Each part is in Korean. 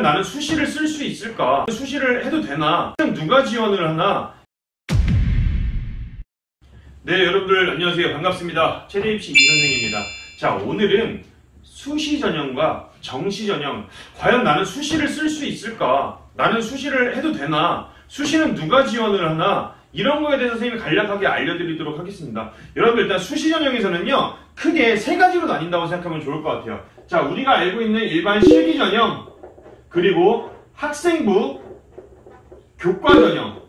과연 나는 수시를 쓸 수 있을까? 수시를 해도 되나? 누가 지원을 하나? 네, 여러분들 안녕하세요. 반갑습니다. 최대 입시 이선생입니다. 자, 오늘은 수시 전형과 정시 전형. 과연 나는 수시를 쓸 수 있을까? 나는 수시를 해도 되나? 수시는 누가 지원을 하나? 이런 거에 대해서 선생님이 간략하게 알려드리도록 하겠습니다. 여러분 일단 수시 전형에서는요 크게 세 가지로 나뉜다고 생각하면 좋을 것 같아요. 자 우리가 알고 있는 일반 실기 전형 그리고 학생부 교과 전형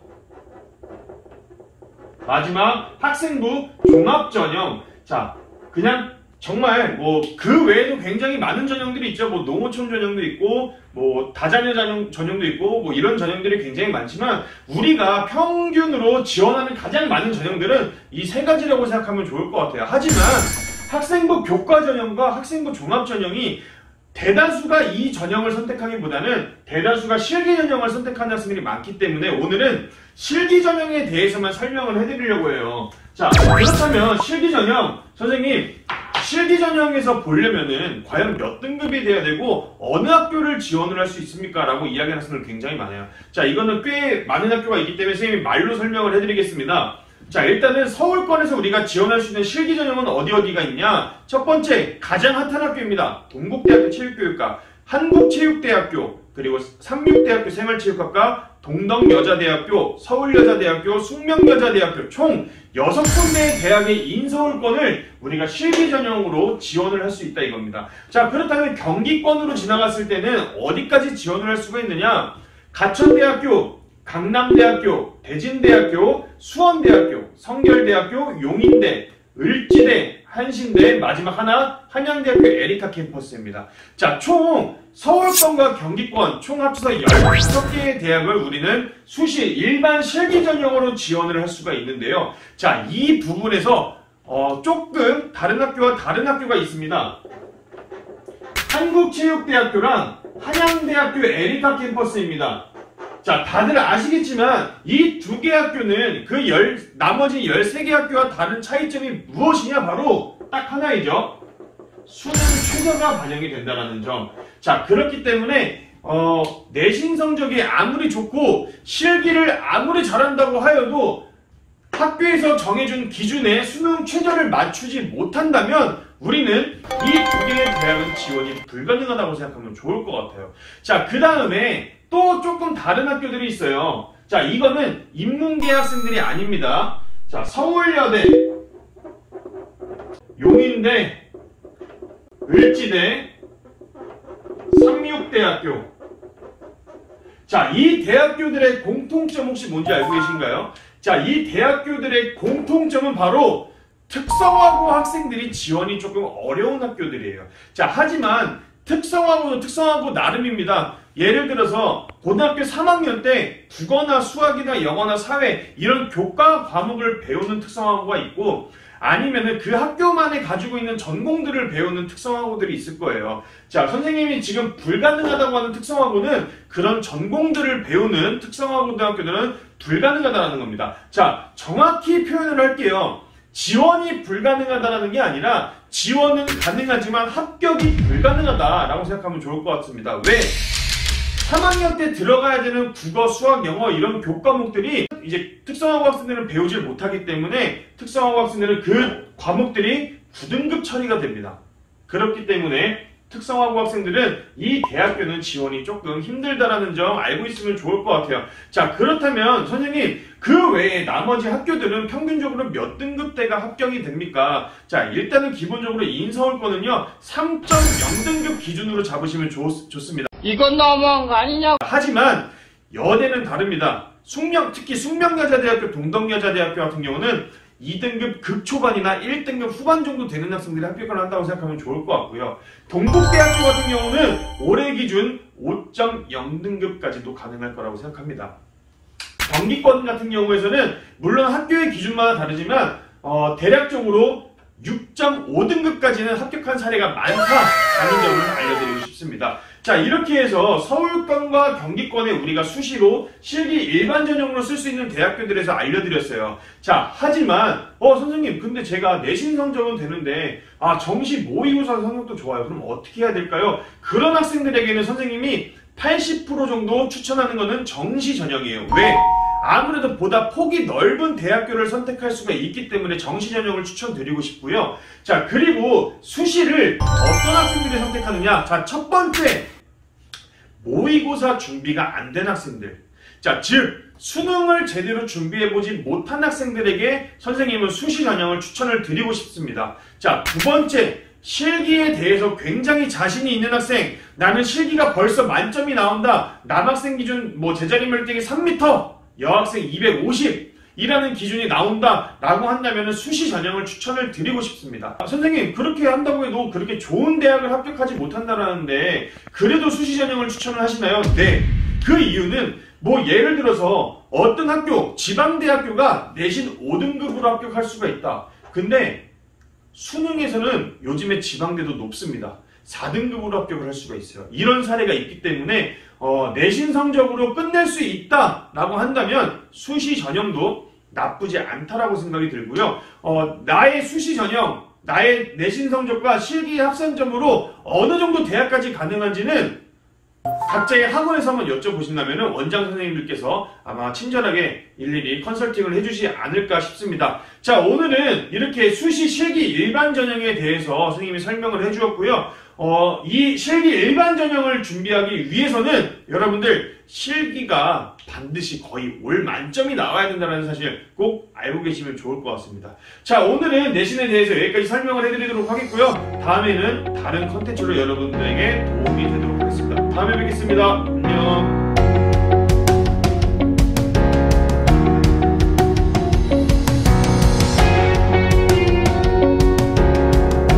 마지막 학생부 종합 전형 자 그냥 정말 뭐 그 외에도 굉장히 많은 전형들이 있죠. 뭐 농어촌 전형도 있고 뭐 다자녀 전형 전형도 있고 뭐 이런 전형들이 굉장히 많지만 우리가 평균으로 지원하는 가장 많은 전형들은 이 세 가지라고 생각하면 좋을 것 같아요. 하지만 학생부 교과 전형과 학생부 종합 전형이 대다수가 이 전형을 선택하기보다는 대다수가 실기 전형을 선택하는 학생들이 많기 때문에 오늘은 실기 전형에 대해서만 설명을 해드리려고 해요. 자, 그렇다면 실기 전형, 선생님, 실기 전형에서 보려면은 과연 몇 등급이 돼야 되고 어느 학교를 지원을 할 수 있습니까? 라고 이야기하는 학생들 굉장히 많아요. 자, 이거는 꽤 많은 학교가 있기 때문에 선생님이 말로 설명을 해드리겠습니다. 자, 일단은 서울권에서 우리가 지원할 수 있는 실기 전형은 어디 어디가 있냐? 첫 번째, 가장 핫한 학교입니다. 동국대학교 체육교육과, 한국체육대학교, 그리고 삼육대학교 생활체육학과, 동덕여자대학교, 서울여자대학교, 숙명여자대학교 총 6군데의 대학의 인서울권을 우리가 실기 전형으로 지원을 할 수 있다 이겁니다. 자 그렇다면 경기권으로 지나갔을 때는 어디까지 지원을 할 수가 있느냐? 가천대학교, 강남대학교, 대진대학교, 수원대학교, 성결대학교, 용인대, 을지대, 한신대, 마지막 하나 한양대학교 에리카 캠퍼스입니다. 자, 총 서울권과 경기권 총 합쳐서 16개의 대학을 우리는 수시 일반 실기 전형으로 지원을 할 수가 있는데요. 자, 이 부분에서 어, 조금 다른 학교와 다른 학교가 있습니다. 한국체육대학교랑 한양대학교 에리카 캠퍼스입니다. 자, 다들 아시겠지만 이 두 개 학교는 그 열, 나머지 13개 학교와 다른 차이점이 무엇이냐? 바로 딱 하나이죠. 수능 최저가 반영이 된다는 점. 자, 그렇기 때문에 어, 내신 성적이 아무리 좋고 실기를 아무리 잘한다고 하여도 학교에서 정해준 기준에 수능 최저를 맞추지 못한다면 우리는 이 두 개의 대학은 지원이 불가능하다고 생각하면 좋을 것 같아요. 자, 그 다음에 또 조금 다른 학교들이 있어요. 자, 이거는 인문계 학생들이 아닙니다. 자, 서울여대, 용인대, 을지대, 삼육대학교. 자, 이 대학교들의 공통점 혹시 뭔지 알고 계신가요? 자, 이 대학교들의 공통점은 바로 특성화고 학생들이 지원이 조금 어려운 학교들이에요. 자, 하지만 특성화고는 특성화고 나름입니다. 예를 들어서 고등학교 3학년 때 국어나 수학이나 영어나 사회 이런 교과 과목을 배우는 특성화고가 있고 아니면은 그 학교만에 가지고 있는 전공들을 배우는 특성화고들이 있을 거예요. 자, 선생님이 지금 불가능하다고 하는 특성화고는 그런 전공들을 배우는 특성화고등학교들은 불가능하다는 겁니다. 자, 정확히 표현을 할게요. 지원이 불가능하다는 게 아니라 지원은 가능하지만 합격이 불가능하다라고 생각하면 좋을 것 같습니다. 왜? 3학년 때 들어가야 되는 국어, 수학, 영어 이런 교과목들이 이제 특성화고 학생들은 배우질 못하기 때문에 특성화고 학생들은 그 과목들이 9등급 처리가 됩니다. 그렇기 때문에 특성화고 학생들은 이 대학교는 지원이 조금 힘들다라는 점 알고 있으면 좋을 것 같아요. 자, 그렇다면 선생님, 그 외에 나머지 학교들은 평균적으로 몇 등급대가 합격이 됩니까? 자, 일단은 기본적으로 인서울권은요, 3.0등급 기준으로 잡으시면 좋, 좋습니다. 이건 너무한 거 아니냐고. 하지만 여대는 다릅니다. 숙명, 특히 숙명여자대학교, 동덕여자대학교 같은 경우는 2등급 극초반이나 1등급 후반 정도 되는 학생들이 합격을 한다고 생각하면 좋을 것 같고요. 동국대학교 같은 경우는 올해 기준 5.0등급까지도 가능할 거라고 생각합니다. 경기권 같은 경우에서는 물론 학교의 기준마다 다르지만 어, 대략적으로 6.5등급까지는 합격한 사례가 많다라는 점을 알려드리고 싶습니다. 자 이렇게 해서 서울권과 경기권에 우리가 수시로 실기 일반 전형으로 쓸 수 있는 대학교들에서 알려드렸어요. 자 하지만 어 선생님 근데 제가 내신 성적은 되는데 아 정시 모의고사 성적도 좋아요. 그럼 어떻게 해야 될까요? 그런 학생들에게는 선생님이 80% 정도 추천하는 거는 정시 전형이에요. 왜? 아무래도 보다 폭이 넓은 대학교를 선택할 수가 있기 때문에 정시 전형을 추천드리고 싶고요. 자, 그리고 수시를 어떤 학생들이 선택하느냐? 자, 첫 번째 모의고사 준비가 안 된 학생들. 자, 즉 수능을 제대로 준비해보지 못한 학생들에게 선생님은 수시 전형을 추천을 드리고 싶습니다. 자, 두 번째 실기에 대해서 굉장히 자신이 있는 학생. 나는 실기가 벌써 만점이 나온다. 남학생 기준 뭐 제자리 멀뛰기 3m, 여학생 250. 이라는 기준이 나온다 라고 한다면 수시 전형을 추천을 드리고 싶습니다 아, 선생님 그렇게 한다고 해도 그렇게 좋은 대학을 합격하지 못한다라는데 그래도 수시 전형을 추천을 하시나요? 네 그 이유는 뭐 예를 들어서 어떤 학교 지방대학교가 내신 5등급으로 합격할 수가 있다 근데 수능에서는 요즘에 지방대도 높습니다 4등급으로 합격을 할 수가 있어요 이런 사례가 있기 때문에 어, 내신 성적으로 끝낼 수 있다라고 한다면 수시 전형도 나쁘지 않다라고 생각이 들고요. 어, 나의 수시 전형, 나의 내신 성적과 실기 합산점으로 어느 정도 대학까지 가능한지는 각자의 학원에서 한번 여쭤보신다면 원장 선생님들께서 아마 친절하게 일일이 컨설팅을 해주지 않을까 싶습니다. 자, 오늘은 이렇게 수시 실기 일반 전형에 대해서 선생님이 설명을 해주었고요. 어, 이 실기 일반 전형을 준비하기 위해서는 여러분들 실기가 반드시 거의 올 만점이 나와야 된다는 사실 꼭 알고 계시면 좋을 것 같습니다. 자, 오늘은 내신에 대해서 여기까지 설명을 해드리도록 하겠고요. 다음에는 다른 컨텐츠로 여러분들에게 도움이 되도록 하겠습니다. 다음에 뵙겠습니다. 안녕.